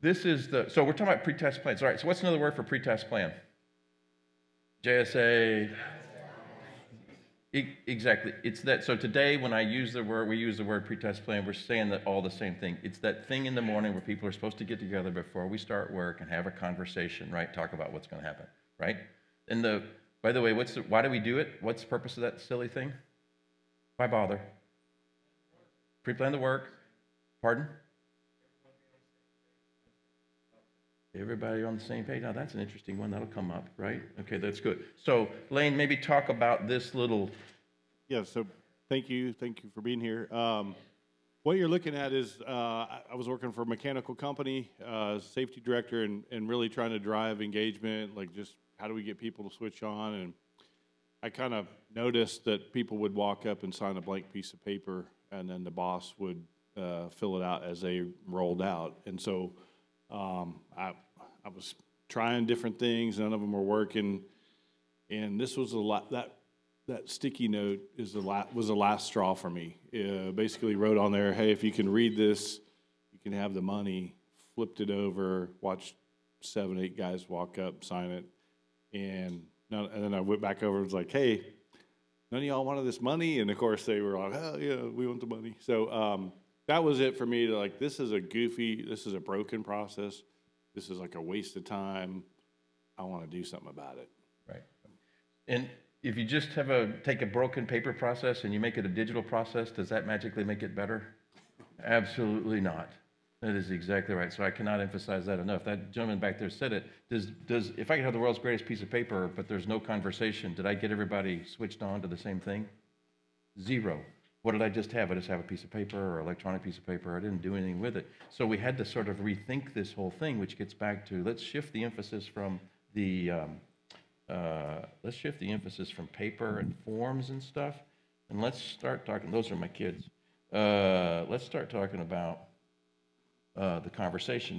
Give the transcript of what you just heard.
this is the, so we're talking about pre-task plans. All right, so what's another word for pre-task plan? JSA. Exactly. It's that, so today when I use the word, we use the word pre-task plan, we're saying that all the same thing. It's that thing in the morning where people are supposed to get together before we start work and have a conversation, right? Talk about what's going to happen, right? And the, by the way, what's the, why do we do it? What's the purpose of that silly thing? Why bother? Pre-plan the work. Pardon? Everybody on the same page. Now that's an interesting one. That'll come up, right? Okay, that's good. So Lane, maybe talk about this little. Yeah, so thank you, thank you for being here. Um, what you're looking at is, uh, I, was working for a mechanical company, uh, safety director, and, and really trying to drive engagement, like just how do we get people to switch on? And I kind of noticed that people would walk up and sign a blank piece of paper, and then the boss would uh, fill it out as they rolled out. And so um, I, I was trying different things, none of them were working. And this was a lot, that, that sticky note is the la, was the last straw for me. Uh, basically wrote on there, hey, if you can read this, you can have the money. Flipped it over, watched seven, eight guys walk up, sign it. And, none, and then I went back over and was like, hey, none of y'all wanted this money? And of course they were like, oh, yeah, we want the money. So um, that was it for me to like, this is a goofy, this is a broken process. This is like a waste of time. I want to do something about it. Right. And if you just have a, take a broken paper process and you make it a digital process, does that magically make it better? Absolutely not. That is exactly right. So I cannot emphasize that enough. That gentleman back there said it. Does, does, if I could have the world's greatest piece of paper, but there's no conversation, did I get everybody switched on to the same thing? Zero. What did I just have? I just have a piece of paper or electronic piece of paper. I didn't do anything with it. So we had to sort of rethink this whole thing, which gets back to let's shift the emphasis from the um, uh, let's shift the emphasis from paper and forms and stuff, and let's start talking. Those are my kids. Uh, let's start talking about uh, the conversation.